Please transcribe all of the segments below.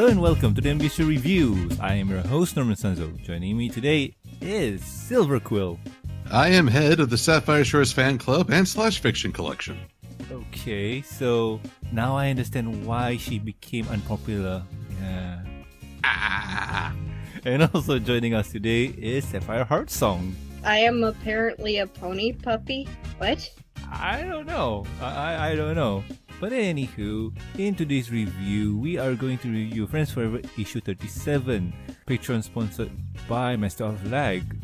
Hello and welcome to the MBS Reviews. I am your host Norman Sanzo. Joining me today is Silver Quill. I am head of the Sapphire Shores fan club and slash fiction collection. Okay, so now I understand why she became unpopular. Yeah. Ah, And also joining us today is Sapphire Heart Song. I am apparently a pony puppy. What? I don't know. I, I, I don't know. But anywho, in today's review, we are going to review Friends Forever issue 37, Patreon sponsored by Master of Lag.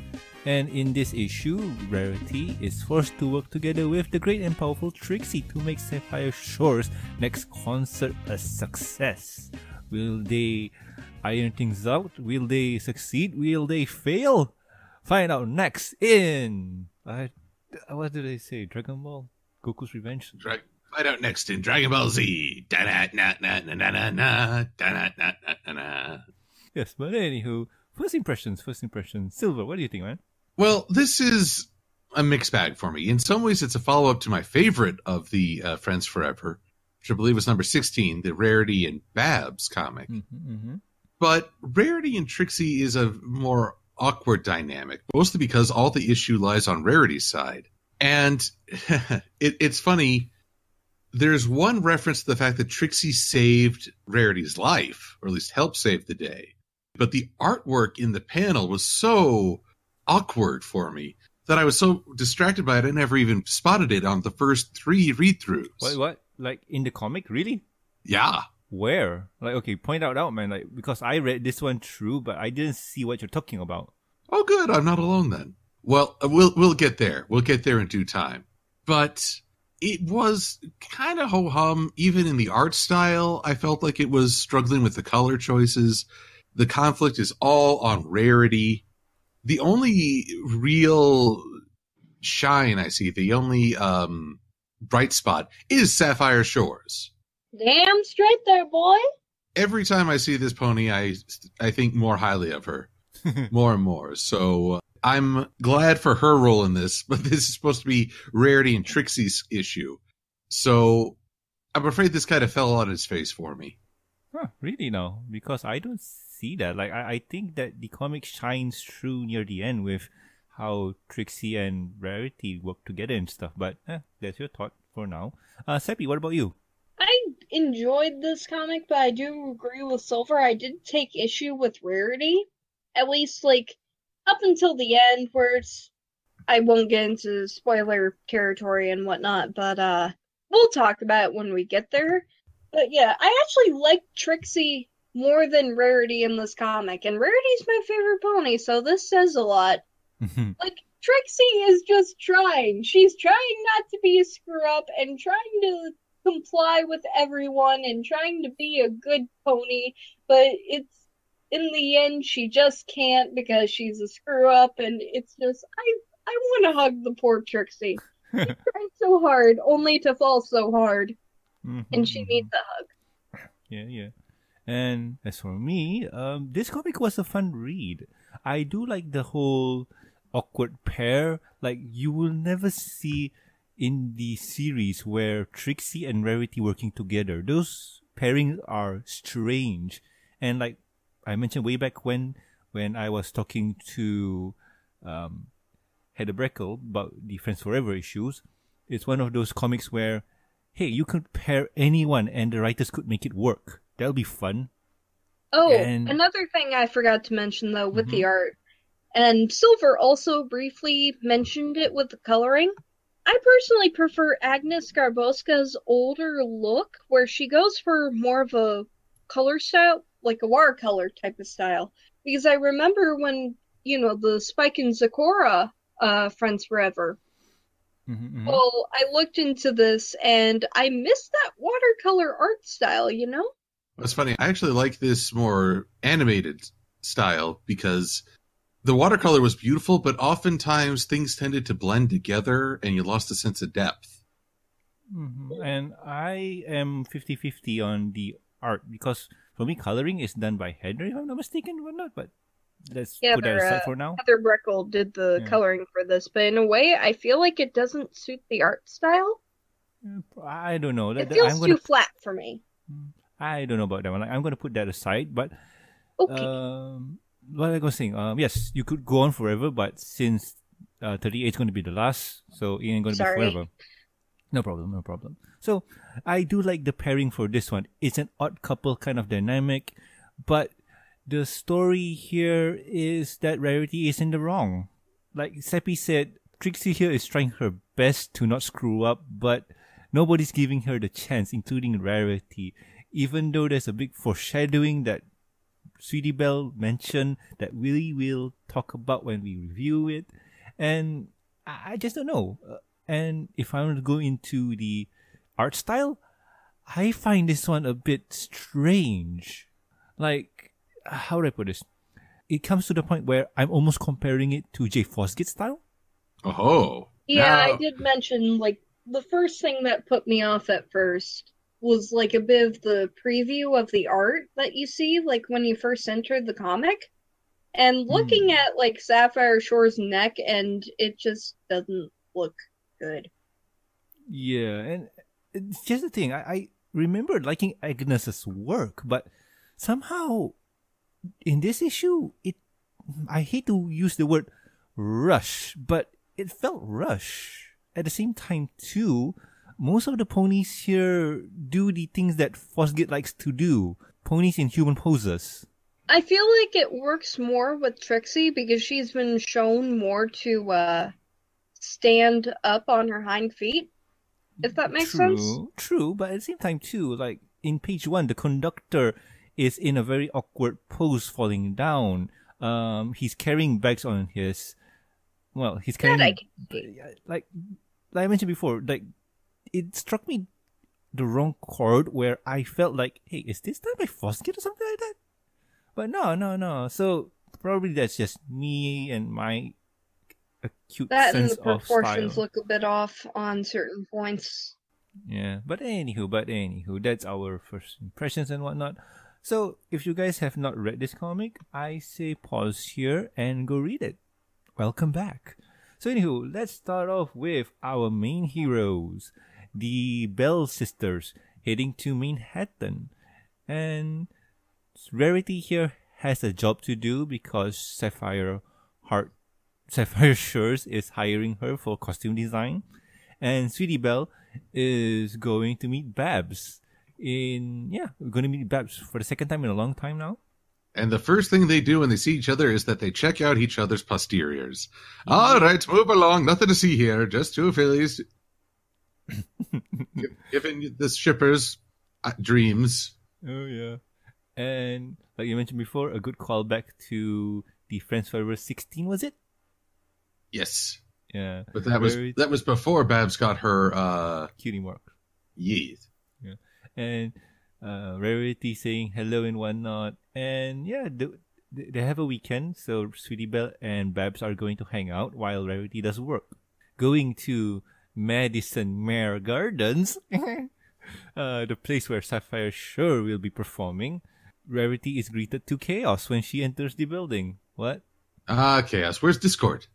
And in this issue, Rarity is forced to work together with the great and powerful Trixie to make Sapphire Shores next concert a success. Will they iron things out? Will they succeed? Will they fail? Find out next in uh, what did I say? Dragon Ball, Goku's Revenge. Dra- find out next in Dragon Ball Z. Da na na na na na na na da na na na na na. Yes, but anywho, first impressions. First impressions. Silver, what do you think, man? Well, this is a mixed bag for me. In some ways, it's a follow up to my favorite of the uh, Friends Forever, which I believe was number 16, the Rarity and Babs comic. Mm-hmm, mm-hmm. But Rarity and Trixie is a more awkward dynamic, mostly because all the issue lies on Rarity's side. And it, it's funny. There's one reference to the fact that Trixie saved Rarity's life, or at least helped save the day. But the artwork in the panel was so awkward for me that I was so distracted by it, I never even spotted it on the first three read throughs. What? What? Like in the comic? Really? Yeah. Where? Like, okay, point out out, man. Like, because I read this one through, but I didn't see what you're talking about. Oh, good. I'm not alone then. Well, uh, we'll we'll get there. We'll get there in due time. But it was kind of ho hum, even in the art style. I felt like it was struggling with the color choices. The conflict is all on rarity. The only real shine I see, the only um, bright spot, is Sapphire Shores. Damn straight there, boy. Every time I see this pony, I I think more highly of her. more and more. So uh, I'm glad for her role in this, but this is supposed to be Rarity and Trixie's issue. So I'm afraid this kind of fell on its face for me. Huh, really? No, because I don't see that. Like, I, I think that the comic shines through near the end with how Trixie and Rarity work together and stuff. But eh, that's your thought for now. Uh, Seppi, what about you? I enjoyed this comic, but I do agree with Silver. I did take issue with Rarity. At least, like, up until the end, where it's. I won't get into spoiler territory and whatnot, but, uh, we'll talk about it when we get there. But yeah, I actually like Trixie more than Rarity in this comic, and Rarity's my favorite pony, so this says a lot. Like, Trixie is just trying. She's trying not to be a screw up and trying to comply with everyone and trying to be a good pony, but it's in the end she just can't because she's a screw up and it's just I I want to hug the poor Trixie. She tried so hard only to fall so hard and she needs a hug. Yeah, yeah. And as for me, um, this comic was a fun read. I do like the whole awkward pair. Like you will never see in the series where Trixie and Rarity working together. Those pairings are strange. And like I mentioned way back when, when I was talking to um, Heather Breckel about the Friends Forever issues, it's one of those comics where, hey, you could pair anyone and the writers could make it work. That'll be fun. Oh, And- another thing I forgot to mention though with the art, and Silver also briefly mentioned it with the coloring. I personally prefer Agnes Garbowska's older look, where she goes for more of a color style, like a watercolor type of style. Because I remember when, you know, the Spike and Zecora uh, Friends Forever. Mhm, mhm. Well, I looked into this and I missed that watercolor art style, you know? It's funny. I actually like this more animated style because the watercolor was beautiful, but oftentimes things tended to blend together and you lost a sense of depth. Mhm. And I am 50-50 on the art because for me coloring is done by Heather if I'm not mistaken or not, but let's Yeah, put that aside uh, for now. Heather Breckel did the Yeah. coloring for this, but in a way, I feel like it doesn't suit the art style. I don't know. It That- feels gonna too flat for me. I don't know about that one. I'm going to put that aside. But Okay. um, what I was saying, um, yes, you could go on forever, but since uh, 38 is going to be the last, so it ain't going to be forever. No problem, no problem. So I do like the pairing for this one. It's an odd couple kind of dynamic, but the story here is that Rarity is in the wrong. Like Seppi said, Trixie here is trying her best to not screw up, but nobody's giving her the chance, including Rarity. Even though there's a big foreshadowing that Sweetie Belle mentioned that we will talk about when we review it, and I I just don't know. Uh, And if I want to go into the art style, I find this one a bit strange. Like, how do I put this? It comes to the point where I'm almost comparing it to Jay Fosgitt style. Oh, Yeah, I did mention like the first thing that put me off at first was like a bit of the preview of the art that you see like when you first entered the comic. And looking hmm. at like Sapphire Shore's neck and it just doesn't look good. Yeah, and it's just the thing. I, I remember liking Agnes's work, but somehow in this issue, it I hate to use the word rush, but it felt rush. At the same time, too, most of the ponies here do the things that Fosgitt likes to do. Ponies in human poses. I feel like it works more with Trixie because she's been shown more to uh stand up on her hind feet. If that makes true, sense. True, but at the same time too, like in page one, the conductor is in a very awkward pose, falling down. Um, he's carrying bags on his. Well, he's carrying That I like like I mentioned before. Like it struck me the wrong chord where I felt like, hey, is this done by Fosgitt or something like that? But no, no, no. So probably that's just me and my acute That and the proportions look a bit off on certain points. Yeah, but anywho, but anywho, that's our first impressions and whatnot. So, if you guys have not read this comic, I say pause here and go read it. Welcome back. So, anywho, let's start off with our main heroes, the Bell sisters, heading to Manhattan. And Rarity here has a job to do because Sapphire Heart, Sapphire Shores is hiring her for costume design and Sweetie Belle is going to meet Babs in yeah, we're going to meet Babs for the second time in a long time now. and the first thing they do when they see each other is that they check out each other's posteriors. All right, move along. Nothing to see here. Just two fillies. Gi- Giving the shippers uh, dreams. Oh yeah, and like you mentioned before, a good callback to the Friends Forever 16 was it? Yes, Yeah, but that was Very- that was before Babs got her uh cutie mark. yeet. and uh, Rarity saying hello and whatnot. And yeah, the, they they have a weekend, so Sweetie Belle and Babs are going to hang out while Rarity does work. Going to Madison Mare Gardens, uh, the place where Sapphire sure will be performing. Rarity is greeted to chaos when she enters the building. What? Ah, chaos. Where's Discord?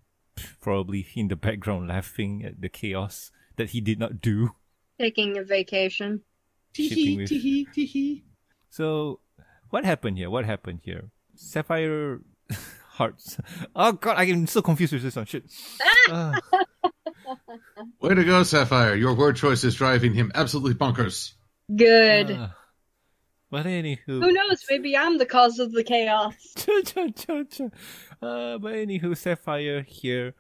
Probably in the background laughing at the chaos that he did not do. Taking a vacation. Shipping with- So, what happened here? What happened here? Sapphire Hearts. Oh god, I am so confused with this one. Shit. Ah, Way to go, Sapphire. Your word choice is driving him absolutely bonkers. Good. ah. But anywho, Who knows? Maybe I'm the cause of the chaos. Cha, cha, cha, cha. Uh, but anywho, Sapphire here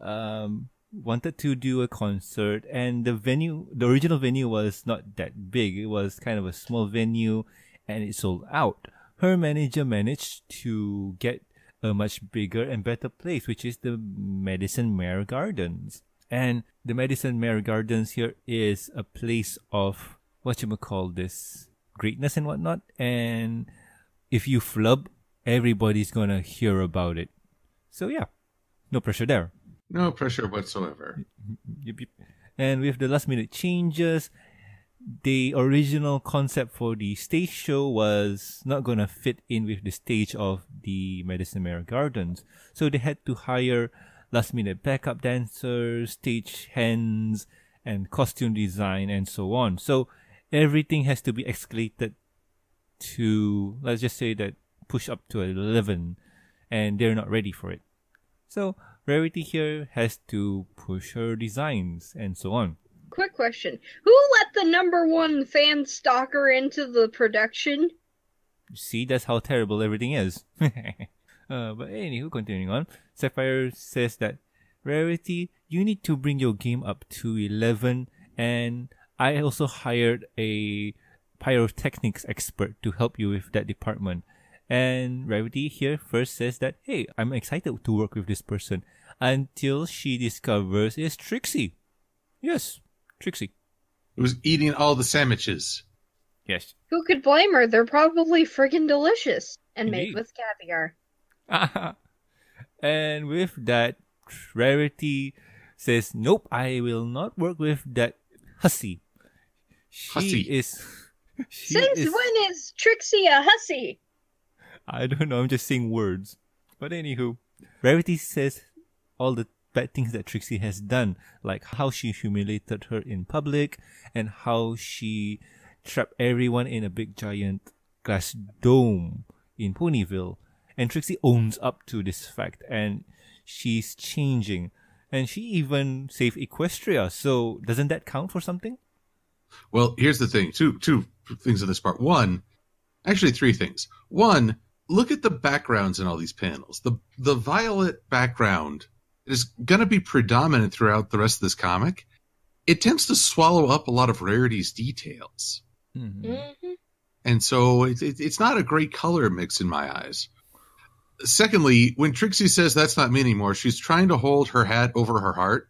um, wanted to do a concert, and the venue, the original venue was not that big. It was kind of a small venue, and it sold out. Her manager managed to get a much bigger and better place, which is the Madison Mare Gardens. And the Madison Mare Gardens here is a place of what you call this greatness and whatnot. And if you flub, everybody's gonna hear about it. So yeah, no pressure there. No pressure whatsoever. And with the last minute changes, the original concept for the stage show was not gonna fit in with the stage of the Madison Mare Gardens. So they had to hire last minute backup dancers, stage hands, and costume design and so on. So everything has to be escalated to let's just say that push up to 11 and they're not ready for it. So Rarity here has to push her designs and so on. Quick question. Who let the number one fan stalker into the production? See, that's how terrible everything is. uh, but anywho, continuing on, Sapphire says that Rarity, you need to bring your game up to 11 and I also hired a pyrotechnics expert to help you with that department. And Rarity here first says that, hey, I'm excited to work with this person until she discovers it's Trixie. Yes, Trixie. It was eating all the sandwiches. Yes. Who could blame her? They're probably friggin' delicious and made with caviar. and with that, Rarity says, nope, I will not work with that hussy. She Hussy. is. She Since is, when is Trixie a hussy? I don't know, I'm just saying words. But anywho, Rarity says all the bad things that Trixie has done, like how she humiliated her in public and how she trapped everyone in a big giant glass dome in Ponyville. And Trixie owns up to this fact and she's changing. And she even saved Equestria, so doesn't that count for something? Well, here's the thing. Two two things in this part. One, actually three things. One, look at the backgrounds in all these panels. The the violet background is going to be predominant throughout the rest of this comic. It tends to swallow up a lot of Rarity's details. Mhm. Mm-hmm. And so it, it, it's not a great color mix in my eyes. Secondly, when Trixie says that's not me anymore, she's trying to hold her hat over her heart,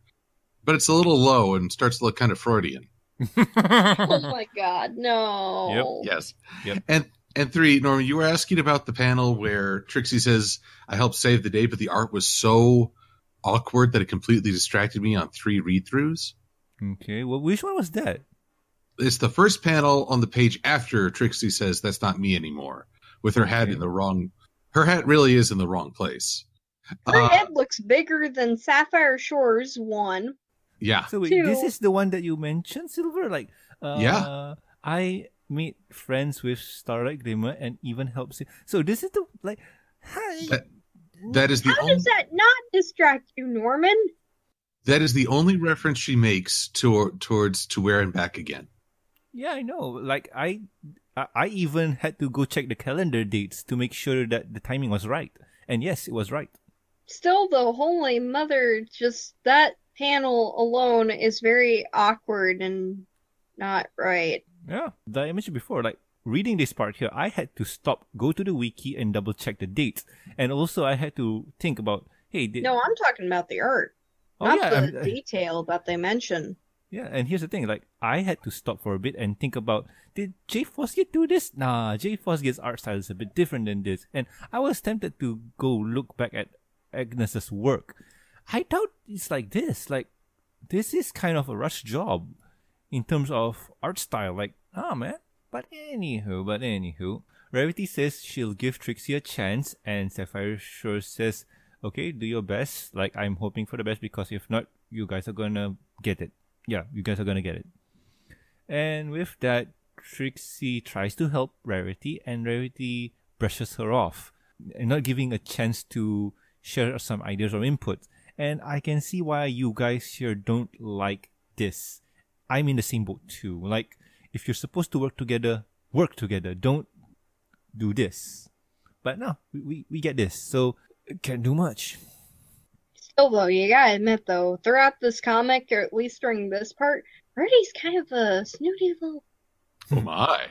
but it's a little low and starts to look kind of Freudian. Oh my god, no. Yes. Yep. And and three, Norman, you were asking about the panel where Trixie says, I helped save the day, but the art was so awkward that it completely distracted me on three read throughs. Okay, well, which one was that? It's the first panel on the page after Trixie says, That's not me anymore, with her hat in the wrong her hat really is in the wrong place. Her Uh, head looks bigger than Sapphire Shores one. Yeah. So wait, Two. this is the one that you mentioned, Silver. Like, uh, Yeah. I made friends with Starlight Glimmer and even helped. Sa- so this is the like, hi. That- That is the How only does that not distract you, Norman? that is the only reference she makes to towards to where and back again. yeah, I know. Like, I, I, I even had to go check the calendar dates to make sure that the timing was right. And yes, it was right. Still, though, holy mother, just that panel alone is very awkward and not right. Yeah, that I mentioned before, like reading this part here, I had to stop, go to the wiki, and double check the dates, and also I had to think about, hey, did, No, I'm talking about the art, oh not yeah, the I'm- uh, detail that they mention. Yeah, and here's the thing, like I had to stop for a bit and think about did Jay Fosgitt do this? Nah, Jay Fosgitt's art style is a bit different than this. And I was tempted to go look back at Agnes's work. I doubt it's like this. Like this is kind of a rush job in terms of art style. Like, ah man. But anywho, but anywho. Rarity says she'll give Trixie a chance and Sapphire sure says, Okay, do your best. Like I'm hoping for the best because if not, you guys are gonna get it yeah, you guys are gonna get it. And with that, Trixie tries to help Rarity, and Rarity brushes her off, not giving a chance to share some ideas or input. And I can see why you guys here don't like this. I'm in the same boat too. Like, if you're supposed to work together, work together. Don't do this. But no, we, we, we get this. So, can't do much. Still, though, you gotta admit, though, throughout this comic, or at least during this part, Rarity's kind of a snooty little. Oh my.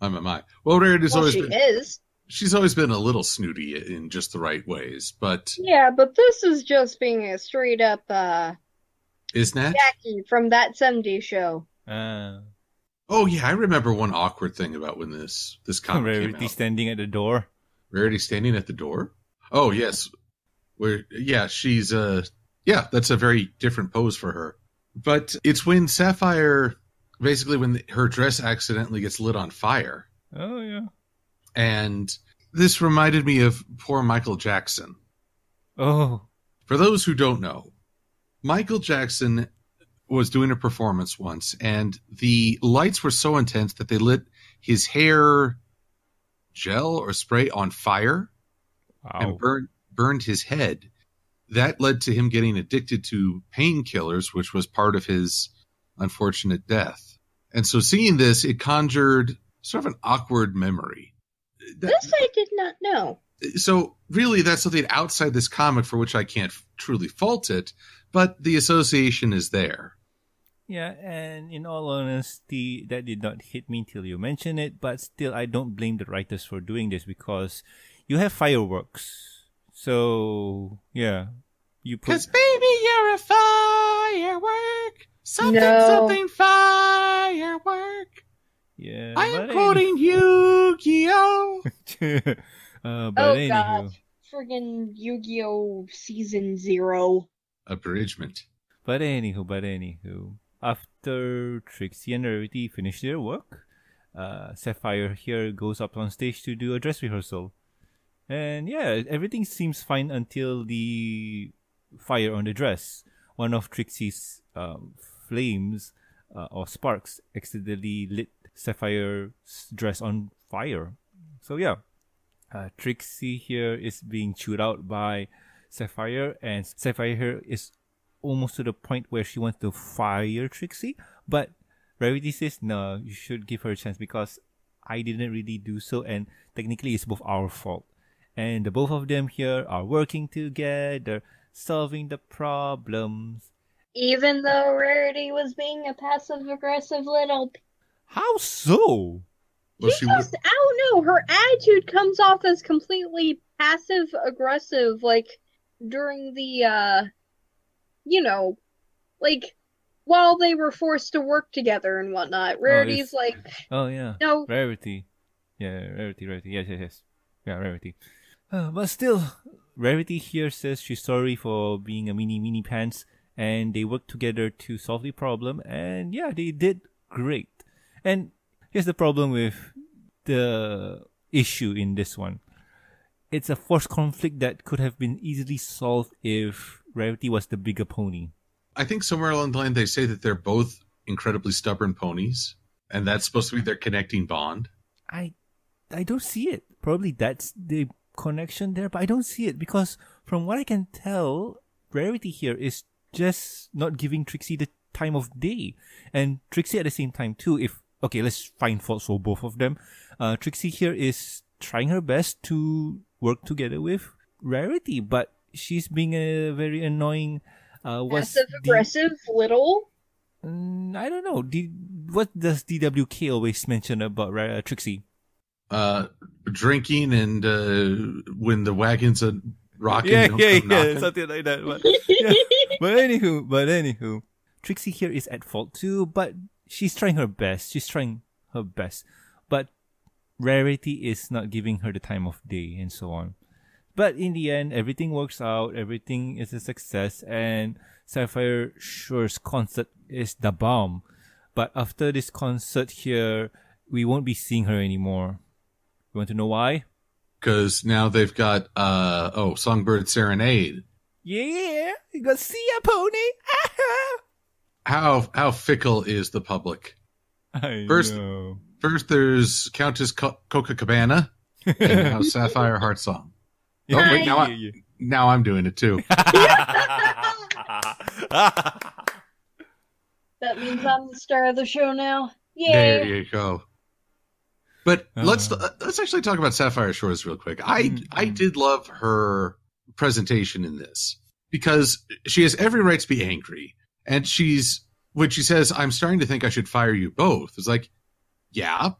Oh my my. Well, Rarity's Well, always she been is. She's always been a little snooty in just the right ways, but Yeah, but this is just being a straight up uh isn't that? Jackie from that 70s show. Uh, Oh yeah, I remember one awkward thing about when this this comic came Rarity out. standing at the door. Rarity standing at the door. Oh yes, where yeah she's uh yeah that's a very different pose for her. But it's when Sapphire basically when her dress accidentally gets lit on fire, Oh, yeah. And this reminded me of poor Michael Jackson. Oh, For those who don't know, Michael Jackson was doing a performance once, and the lights were so intense that they lit his hair gel or spray on fire Wow. and burned burned his head. That led to him getting addicted to painkillers, which was part of his unfortunate death. And so seeing this, it conjured sort of an awkward memory. That- This I did not know. so really that's something outside this comic for which I can't truly fault it, but the association is there. Yeah, and in all honesty, that did not hit me till you mentioned it, but still, I don't blame the writers for doing this because you have fireworks. So, yeah. You put. Cause baby, you're a firework. Something, No. something firework. Yeah. I am quoting Yu-Gi-Oh! uh, but Oh anywho. god. Friggin' Yu-Gi-Oh! Season Zero. Abridgment. But anywho, but anywho, after Trixie and Rarity finish their work, uh, Sapphire here goes up on stage to do a dress rehearsal. And yeah, everything seems fine until the fire on the dress. One of Trixie's um, flames uh, or sparks accidentally lit Sapphire's dress on fire. So yeah, uh, Trixie here is being chewed out by Sapphire, and Sapphire here is almost to the point where she wants to fire Trixie, but Rarity says, no, you should give her a chance because I didn't really do so, and technically it's both our fault. And the both of them here are working together, solving the problems. Even though Rarity was being a passive aggressive little How so? Well, she she would- just I don't know, her attitude comes off as completely passive aggressive, like during the uh you know like while they were forced to work together and whatnot. Rarity's it's- like Oh yeah, no Rarity. Yeah, Rarity, Rarity. Yes, yes, yes. Yeah, Rarity. Uh, but still, Rarity here says she's sorry for being a mini mini pants, and they worked together to solve the problem, and yeah, they did great. And here's the problem with the issue in this one. It's a forced conflict that could have been easily solved if Rarity was the bigger pony. I think somewhere along the line they say that they're both incredibly stubborn ponies, and that's supposed to be their connecting bond. I I don't see it. Probably that's the connection there, but I don't see it because from what I can tell, Rarity here is just not giving Trixie the time of day. And Trixie at the same time too, if okay, let's find faults for both of them. Uh Trixie here is trying her best to work together with Rarity, but she's being a very annoying uh what's passive the- aggressive little Mm, I don't know. D- what does DWK always mention about Ra- Trixie? Uh, drinking and uh, when the wagons are rocking, yeah, yeah, yeah, knocking. something like that. But, yeah. but anywho, but anywho, Trixie here is at fault too, but she's trying her best. She's trying her best, but Rarity is not giving her the time of day and so on. But in the end, everything works out. Everything is a success, and Sapphire Shores' concert is the bomb. But after this concert here, we won't be seeing her anymore. You want to know why? because now they've got uh oh songbird serenade Yeah, you got see a pony. how how fickle is the public? I First- know. first there's countess Co- coca cabana and now sapphire heart song. Oh wait now, I, now i'm doing it too. That means I'm the star of the show now. there you go. But let's Uh. let's actually talk about sapphire shores real quick. I Mm, i did love her presentation in this because she has every right to be angry and she's when she says i'm starting to think i should fire you both it's like yeah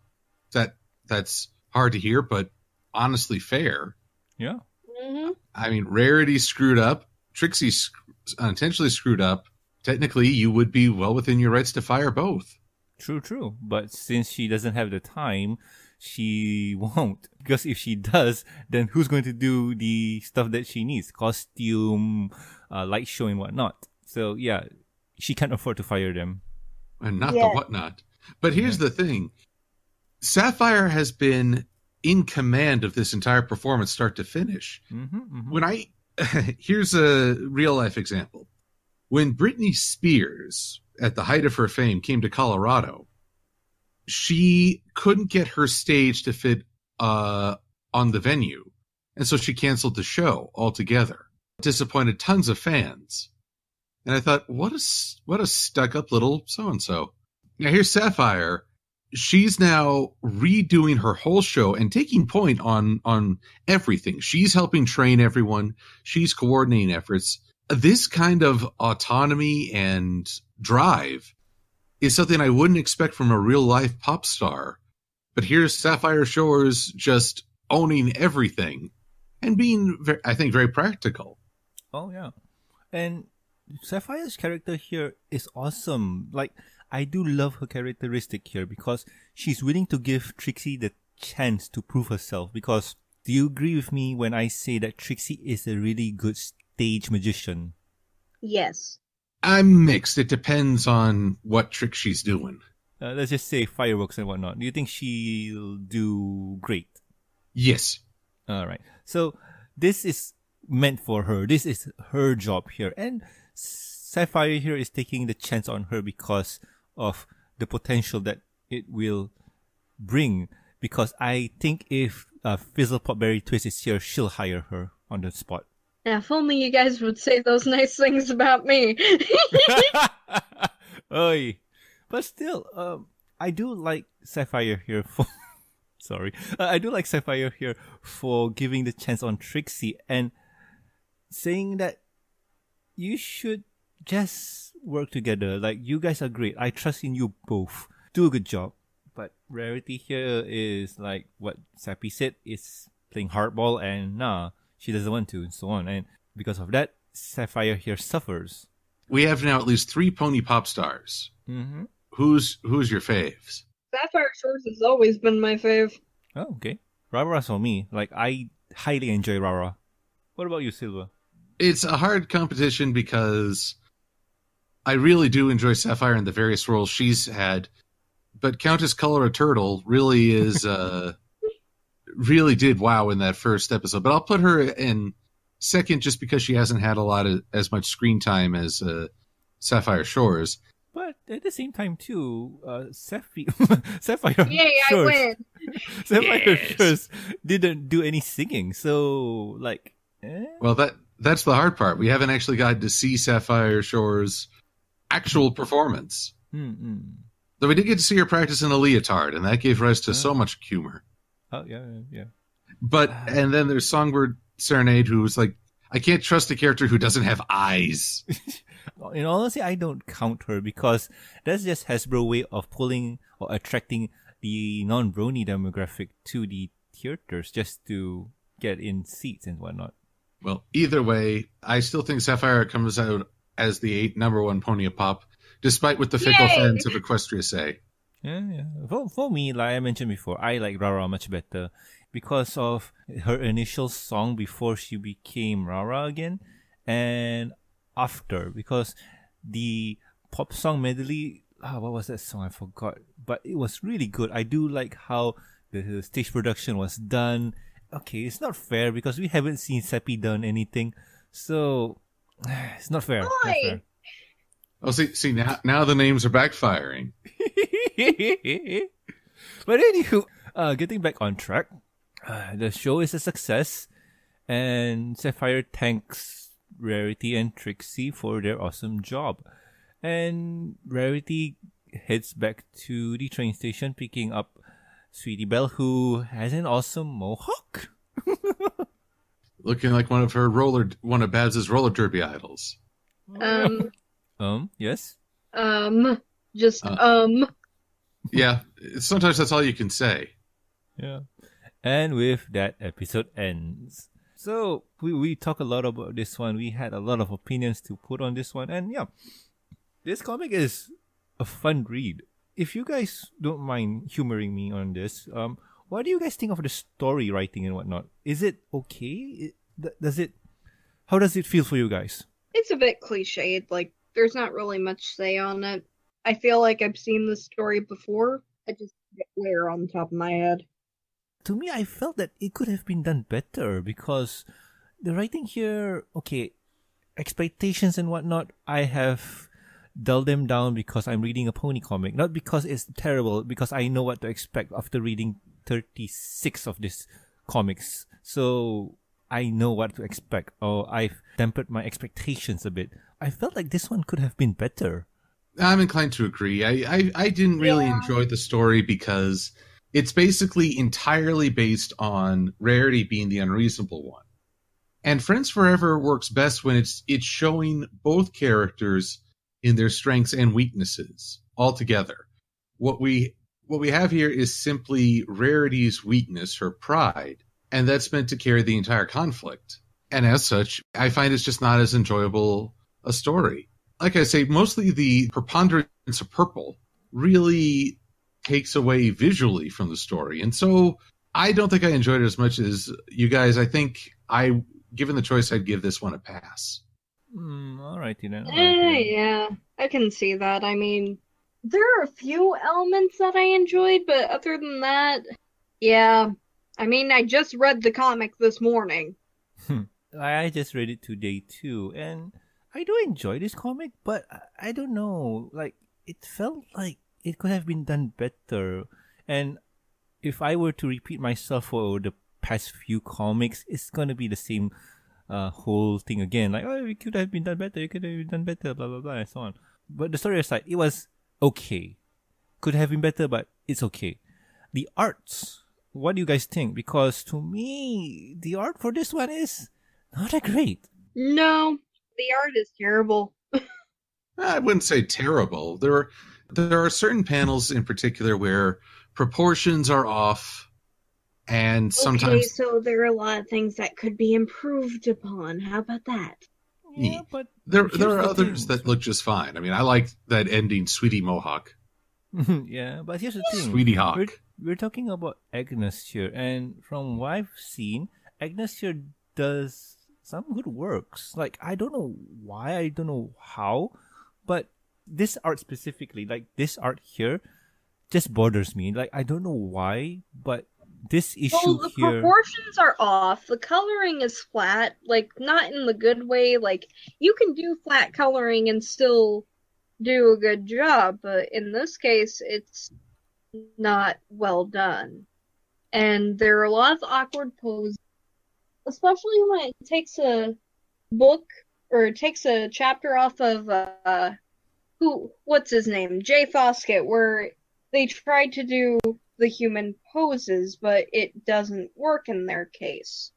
that that's hard to hear but honestly fair yeah. hmm i mean rarity screwed up trixie sc- unintentionally screwed up technically you would be well within your rights to fire both True, true. But since she doesn't have the time, she won't. Because if she does, then who's going to do the stuff that she needs? Costume, uh, light show and whatnot. So yeah, she can't afford to fire them. and not Yeah. the whatnot. But here's the thing Sapphire has been in command of this entire performance, start to finish. Mm-hmm, mm-hmm. When I, here's a real life example. When Britney Spears, at the height of her fame, came to Colorado, she couldn't get her stage to fit uh, on the venue. And so she canceled the show altogether. Disappointed tons of fans. And I thought, what a what a stuck up little so and so. Now here's Sapphire. She's now redoing her whole show and taking point on, on everything. She's helping train everyone. She's coordinating efforts. This kind of autonomy and drive is something I wouldn't expect from a real life pop star. But here's Sapphire Shores just owning everything and being, I think, very practical. Oh yeah, and Sapphire's character here is awesome. Like I do love her characteristic here because she's willing to give Trixie the chance to prove herself. Because do you agree with me when I say that Trixie is a really good stage magician? Yes. I'm mixed. It depends on what trick she's doing. Uh, let's just say fireworks and whatnot. Do you think she'll do great? Yes. All right. So this is meant for her. This is her job here, and Sapphire here is taking the chance on her because of the potential that it will bring. Because I think if uh, Fizzlepop Berrytwist is here, she'll hire her on the spot. Now, if only you guys would say those nice things about me. Oi. But still, um, I do like Sapphire here for. Sorry, uh, I do like Sapphire here for giving the chance on Trixie and saying that you should just work together. Like you guys are great. I trust in you both. Do a good job. But Rarity here is like what Sappy said is playing hardball and nah, she doesn't want to and so on. And because of that, Sapphire here suffers. We have now at least three pony pop stars. Mm-hmm. Who's who's your faves? Sapphire Shores has always been my fave. Oh, okay. Rara's for me. Like I highly enjoy Rara. What about you, Silva? It's a hard competition because I really do enjoy Sapphire and the various roles she's had, but Countess Coloratura really is uh really did wow in that first episode. But I'll put her in second just because she hasn't had a lot of as much screen time as uh, Sapphire Shores. But at the same time, too, uh, Sapphire, Sapphire Yay, I Shores- win! Sapphire Yes. Shores didn't do any singing, so like, eh? Well, that that's the hard part. We haven't actually gotten to see Sapphire Shores' actual performance. Mm-mm. Though we did get to see her practice in a leotard, and that gave rise to so oh. much humor. Oh yeah, yeah. But ah. and then there's Songbird Serenade, who was like, I can't trust a character who doesn't have eyes. In honesty, I don't count her because that's just Hasbro way of pulling or attracting the non-brony demographic to the theaters just to get in seats and whatnot. Well, either way, I still think Sapphire comes out as the eight number one pony of pop, despite what the fickle Yay! fans of Equestria say. Yeah, yeah. For, for me, like I mentioned before, I like Rara much better because of her initial song before she became Rara again and after because the pop song medley, ah, what was that song? I forgot. But it was really good. I do like how the stage production was done. Okay, it's not fair because we haven't seen Seppi done anything. So, it's not fair. Not fair. Oh, see, see now, now the names are backfiring. but anywho, uh, getting back on track, uh, the show is a success, and Sapphire thanks Rarity and Trixie for their awesome job. And Rarity heads back to the train station, picking up Sweetie Belle, who has an awesome mohawk. Looking like one of her roller, one of Babs's roller derby idols. Um, Um, yes. um, just, Uh. um. Yeah, sometimes that's all you can say. Yeah. And with that, episode ends. So we we talk a lot about this one. We had a lot of opinions to put on this one, and yeah, this comic is a fun read. If you guys don't mind humoring me on this, um, what do you guys think of the story writing and whatnot? Is it okay? It, th- does it? How does it feel for you guys? It's a bit cliched. Like, there's not really much say on it. I feel like I've seen this story before. I just get where on the top of my head. to me, I felt that it could have been done better because the writing here, okay, expectations and whatnot, I have dulled them down because I'm reading a pony comic, not because it's terrible, because I know what to expect after reading 36 of these comics. So I know what to expect, or I've tempered my expectations a bit. I felt like this one could have been better. I'm inclined to agree. I, I, I didn't really Yeah. enjoy the story because it's basically entirely based on Rarity being the unreasonable one. And Friends Forever works best when it's it's showing both characters in their strengths and weaknesses all together. What we what we have here is simply Rarity's weakness, her pride, and that's meant to carry the entire conflict. And as such, I find it's just not as enjoyable a story like I say, mostly the preponderance of purple really takes away visually from the story. And so I don't think I enjoyed it as much as you guys. I think I, given the choice, I'd give this one a pass. Hmm, alrighty then. alrighty Eh, then. yeah, I can see that. I mean, there are a few elements that I enjoyed, but other than that, yeah. I mean, I just read the comic this morning. I just read it today too, and I do enjoy this comic, but I- I don't know. Like it felt like it could have been done better. And if I were to repeat myself for the past few comics, it's gonna be the same uh, whole thing again. Like, oh, it could have been done better. It could have been done better. Blah blah blah, and so on. But the story aside, it was okay. Could have been better, but it's okay. The arts. What do you guys think? Because to me, the art for this one is not that great. No, the art is terrible. I wouldn't say terrible. There are there are certain panels in particular where proportions are off, and sometimes Okay, sometimes so there are a lot of things that could be improved upon. How about that? Yeah, Yeah. but there there are the others thing. that look just fine. I mean, I like that ending, Sweetie Mohawk, yeah, but here's the thing. Sweetie Hawk. We're, we're talking about Agnes here, and from what I've seen, Agnes here does some good works. Like I don't know why, I don't know how, but this art specifically, like this art here, just bothers me. Like I don't know why, but this issue Well, the here. proportions are off. The coloring is flat, like not in the good way. Like you can do flat coloring and still do a good job, but in this case, it's not well done. And there are a lot of awkward poses, especially when it takes a book or it takes a chapter off of uh, who what's his name, Jay Fosgitt, where they tried to do the human poses, but it doesn't work in their case.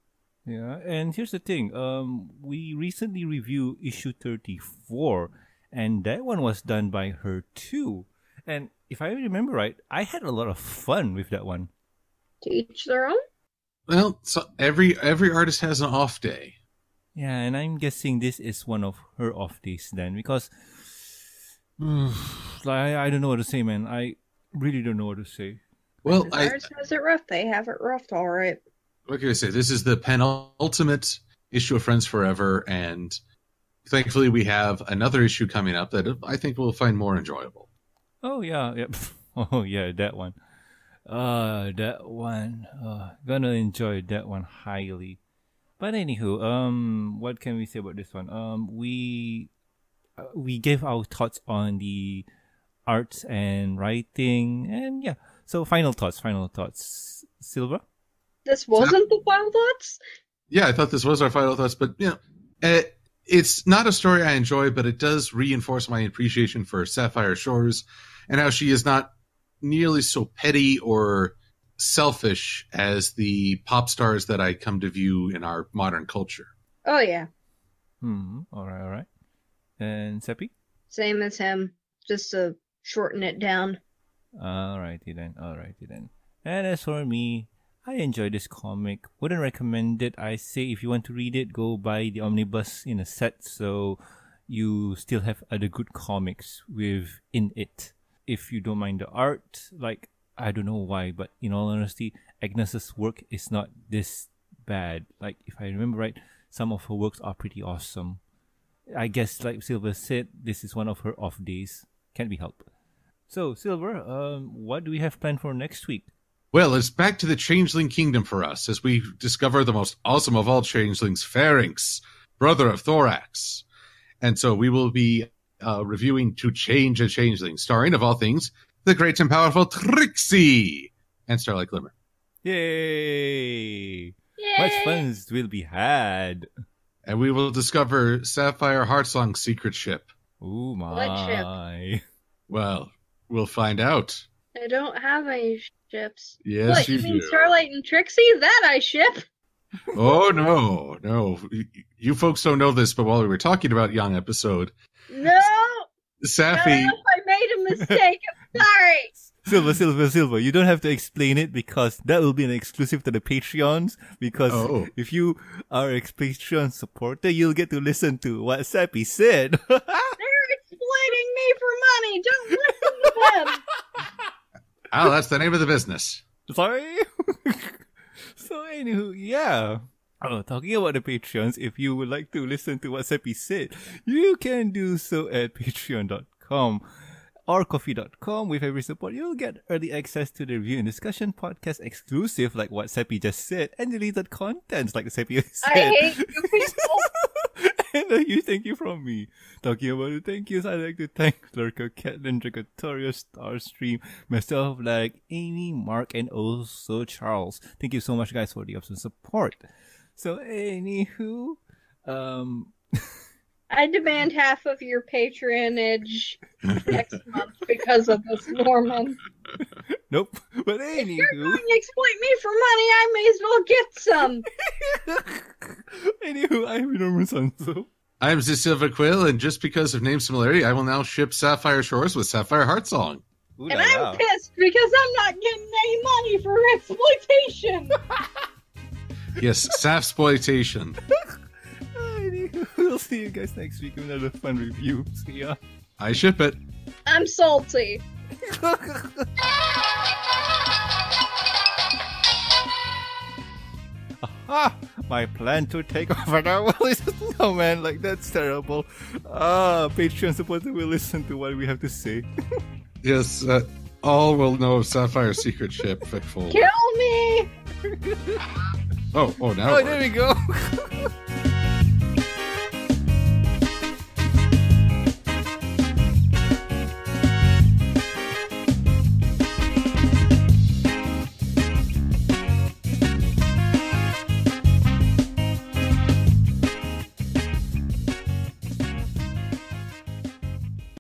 Yeah, and here's the thing. Um, we recently reviewed issue thirty-four, and that one was done by her too. And if I remember right, I had a lot of fun with that one. To each their own. well, so every every artist has an off day. Yeah, and I'm guessing this is one of her off days then, because I I don't know what to say, man. I really don't know what to say. Well, If I, ours has it rough. They have it rough, all right. what can I say? This is the penultimate issue of Friends Forever, and thankfully we have another issue coming up that I think we'll find more enjoyable. Oh yeah, yeah. Oh yeah, that one. Uh that one. Uh gonna enjoy that one highly. But anywho, um what can we say about this one? Um we uh, we gave our thoughts on the arts and writing and yeah. So final thoughts, final thoughts. Silva? This wasn't the final Thoughts? Yeah, I thought this was our final thoughts, but you know, eh, it's not a story I enjoy, but it does reinforce my appreciation for Sapphire Shores and how she is not nearly so petty or selfish as the pop stars that I come to view in our modern culture. Oh yeah, Hmm. Alright, alright. And Seppi? same as him. Just to shorten it down. Alrighty then, alrighty then. And as for me, I enjoy this comic. Wouldn't recommend it. I say if you want to read it, go buy the omnibus in a set so you still have other good comics within it. If you don't mind the art, like I don't know why, but in all honesty, Agnes's work is not this bad. Like if I remember right, some of her works are pretty awesome. I guess like Silver said, this is one of her off days. Can't be helped. So, Silver, um, what do we have planned for next week? Well, it's back to the Changeling Kingdom for us as we discover the most awesome of all changelings, Pharynx, brother of Thorax. And so we will be uh, reviewing To Change a Changeling, starring, of all things, the great and powerful Trixie and Starlight Glimmer. Yay! Yay! Much funds will be had. And we will discover Sapphire Heartsong's secret ship. Ooh my. What ship? my. Well, we'll find out. I don't have any ships. Yes, what, you, you mean do. Starlight and Trixie? That I ship. Oh no, no. You- You folks don't know this, but while we were talking about Young episode, No! Sappy, No, I made a mistake. I'm sorry. Silver, silver, silver. You don't have to explain it because that will be an exclusive to the Patreons. Because Oh. if you are a Patreon supporter, you'll get to listen to what Sappy said. They're exploiting me for money. Don't listen them. oh, that's the name of the business. Sorry. so anywho, yeah. Oh, talking about the Patreons, if you would like to listen to what Seppi said, you can do so at patreon.com or ko-fi.com. With every support, you'll get early access to the review and discussion podcast exclusive, like what Seppi just said, and deleted contents, like Seppi said. I hate you people. And huge thank you from me. Talking about the thank yous, I'd like to thank Lurker, Catlin, Dragatoria, Starstream, myself, like Amy, Mark, and also Charles. Thank you so much, guys, for the awesome support. So, anywho, um, I demand half of your patronage next month because of this Norman. nope. But If you're going to exploit me for money, I may as well get some. anywho, I'm Norman Sanzo. I'm Silver Quill, and just because of name similarity, I will now ship Sapphire Shores with Sapphire Heartsong. Ooh And I'm la. pissed because I'm not getting any money for exploitation. Yes, Sapsploitation. Anywho, we'll see you guys next week with another fun review. See ya. I ship it. I'm salty. Ah, my plan to take over the world is no man, like that's terrible. Ah, Patreon supporter will listen to what we have to say. Yes, uh, all will know of Sapphire's secret ship, Fitful. Kill me! Oh, oh, now. Oh, there we go.